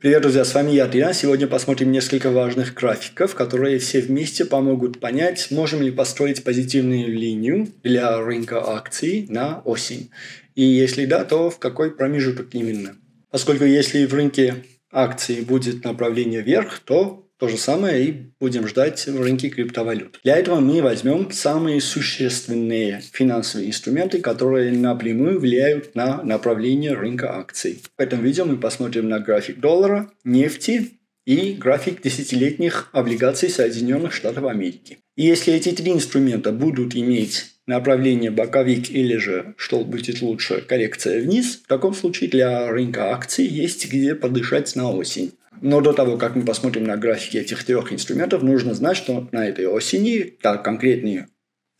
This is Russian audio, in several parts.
Привет, друзья, с вами я, Адриан. Сегодня посмотрим несколько важных графиков, которые все вместе помогут понять, можем ли построить позитивную линию для рынка акций на осень. И если да, то в какой промежуток именно. Поскольку если в рынке акций будет направление вверх, то то же самое и будем ждать в рынке криптовалют. Для этого мы возьмем самые существенные финансовые инструменты, которые напрямую влияют на направление рынка акций. В этом видео мы посмотрим на график доллара, нефти и график десятилетних облигаций Соединенных Штатов Америки. И если эти три инструмента будут иметь направление боковик или же, что будет лучше, коррекция вниз, в таком случае для рынка акций есть где подышать на осень. Но до того, как мы посмотрим на графики этих трех инструментов, нужно знать, что на этой осени, так конкретнее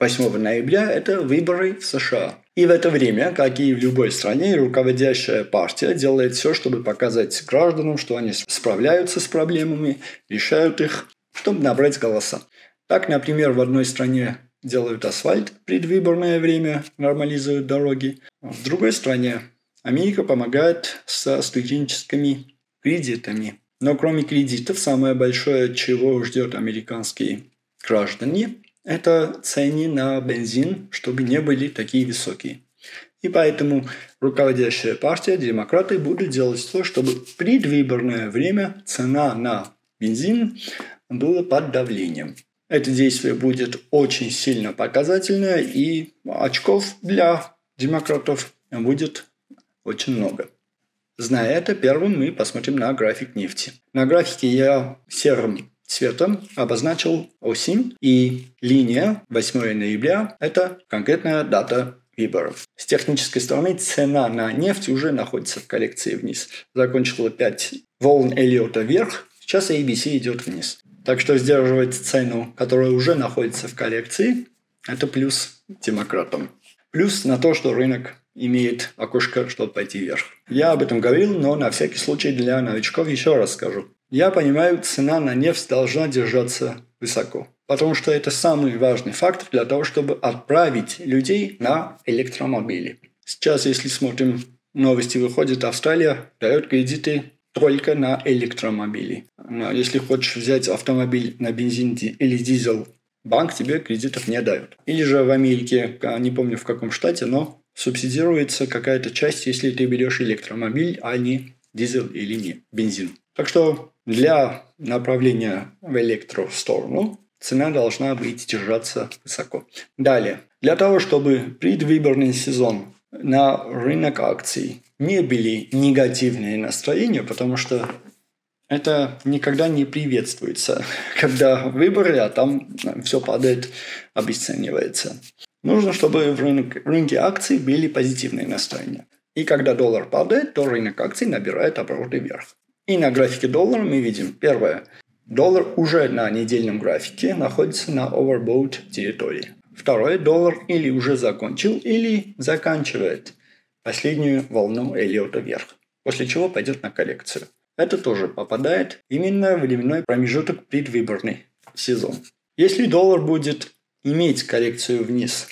8 ноября, это выборы в США. И в это время, как и в любой стране, руководящая партия делает все, чтобы показать гражданам, что они справляются с проблемами, решают их, чтобы набрать голоса. Так, например, в одной стране делают асфальт в предвыборное время, нормализуют дороги. В другой стране Америка помогает со студенческими кредитами. Но кроме кредитов, самое большое, чего ждет американские граждане, это цены на бензин, чтобы не были такие высокие. И поэтому руководящая партия, демократы, будут делать все, чтобы в предвыборное время цена на бензин была под давлением. Это действие будет очень сильно показательное, и очков для демократов будет очень много. Зная это, первым мы посмотрим на график нефти. На графике я серым цветом обозначил осень, и линия 8 ноября – это конкретная дата выборов. С технической стороны цена на нефть уже находится в коллекции вниз. Закончила 5 волн Эллиота вверх, сейчас ABC идет вниз. Так что сдерживать цену, которая уже находится в коллекции, это плюс демократам. Плюс на то, что рынок имеет окошко, чтобы пойти вверх. Я об этом говорил, но на всякий случай для новичков еще раз скажу. Я понимаю, цена на нефть должна держаться высоко, потому что это самый важный фактор для того, чтобы отправить людей на электромобили. Сейчас, если смотрим новости, выходит Австралия, дает кредиты только на электромобили. Если хочешь взять автомобиль на бензин или дизель, банк тебе кредитов не дает. Или же в Америке, не помню в каком штате, но субсидируется какая-то часть, если ты берешь электромобиль, а не дизель или не бензин. Так что для направления в электросторону цена должна быть держаться высоко. Далее. Для того, чтобы предвыборный сезон на рынок акций не были негативные настроения, потому что это никогда не приветствуется, когда выборы, а там все падает, обесценивается. Нужно, чтобы в рынок, рынке акций были позитивные настроения. И когда доллар падает, то рынок акций набирает обороты вверх. И на графике доллара мы видим, первое, доллар уже на недельном графике находится на overbought территории. Второе, доллар или уже закончил, или заканчивает последнюю волну Эллиота вверх, после чего пойдет на коллекцию. Это тоже попадает именно в временной промежуток предвыборный сезон. Если доллар будет иметь коррекцию вниз.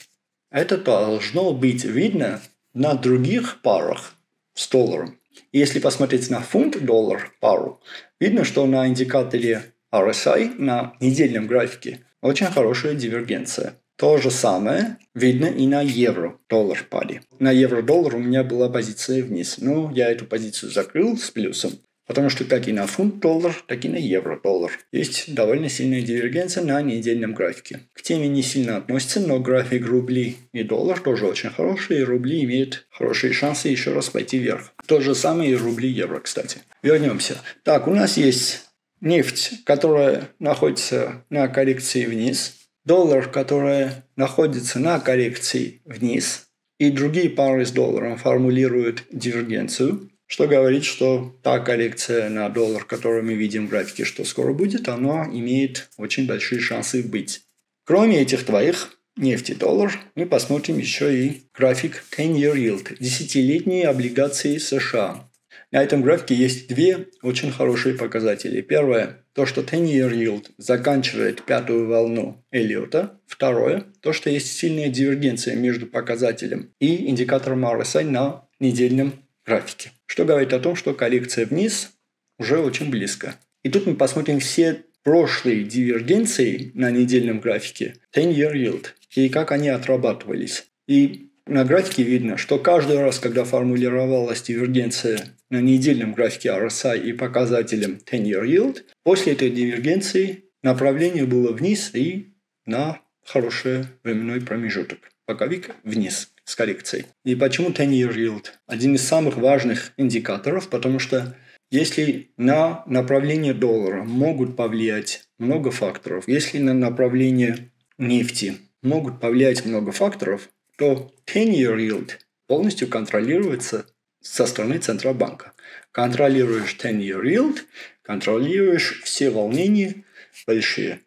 Это должно быть видно на других парах с долларом. Если посмотреть на фунт-доллар пару, видно, что на индикаторе RSI на недельном графике очень хорошая дивергенция. То же самое видно и на евро-доллар паре. На евро-доллар у меня была позиция вниз. Но я эту позицию закрыл с плюсом. Потому что как и на фунт-доллар, так и на евро-доллар есть довольно сильная дивергенция на недельном графике. К теме не сильно относится, но график рубли и доллар тоже очень хороший, и рубли имеют хорошие шансы еще раз пойти вверх. То же самое и рубли-евро, кстати. Вернемся. Так, у нас есть нефть, которая находится на коррекции вниз, доллар, которая находится на коррекции вниз, и другие пары с долларом формулируют дивергенцию – что говорит, что та коррекция на доллар, которую мы видим в графике, что скоро будет, она имеет очень большие шансы быть. Кроме этих двоих, нефть и доллар, мы посмотрим еще и график 10-year yield, десятилетние облигации США. На этом графике есть две очень хорошие показатели. Первое – то, что 10-year yield заканчивает пятую волну Эллиота. Второе – то, что есть сильная дивергенция между показателем и индикатором RSI на недельном графике. Что говорит о том, что коррекция вниз уже очень близко. И тут мы посмотрим все прошлые дивергенции на недельном графике 10-year yield и как они отрабатывались. И на графике видно, что каждый раз, когда формулировалась дивергенция на недельном графике RSI и показателем 10-year yield, после этой дивергенции направление было вниз и на хороший временной промежуток. Боковик вниз с коррекцией. И почему 10-year yield? Один из самых важных индикаторов, потому что если на направление доллара могут повлиять много факторов, если на направление нефти могут повлиять много факторов, то 10-year yield полностью контролируется со стороны Центробанка. Контролируешь 10-year yield, контролируешь все волнения большие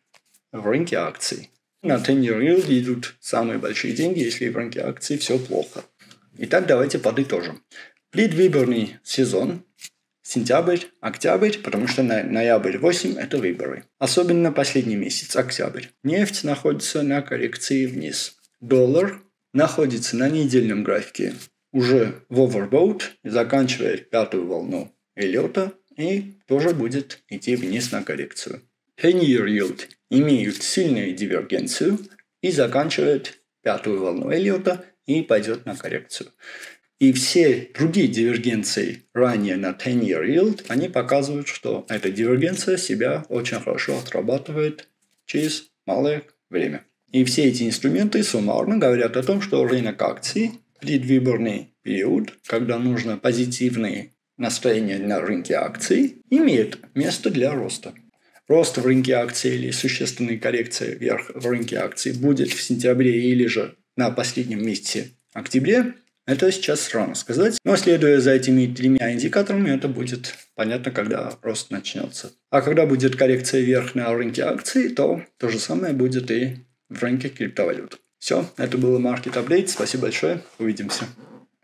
в рынке акций. На 10-year yield идут самые большие деньги, если в рынке акций все плохо. Итак, давайте подытожим. Предвыборный сезон сентябрь, октябрь, потому что на ноябрь 8 – это выборы. Особенно последний месяц, октябрь. Нефть находится на коррекции вниз. Доллар находится на недельном графике уже в overbought, заканчивает пятую волну Эллиота и тоже будет идти вниз на коррекцию. 10-year yield имеют сильную дивергенцию и заканчивает пятую волну Эллиота и пойдет на коррекцию. И все другие дивергенции ранее на 10-year yield, они показывают, что эта дивергенция себя очень хорошо отрабатывает через малое время. И все эти инструменты суммарно говорят о том, что рынок акций предвыборный период, когда нужно позитивные настроения на рынке акций, имеет место для роста. Рост в рынке акций или существенная коррекция вверх в рынке акций будет в сентябре или же на последнем месяце октябре, это сейчас рано сказать. Но следуя за этими тремя индикаторами, это будет понятно, когда рост начнется. А когда будет коррекция вверх на рынке акций, то то же самое будет и в рынке криптовалют. Все, это был Market Update. Спасибо большое. Увидимся.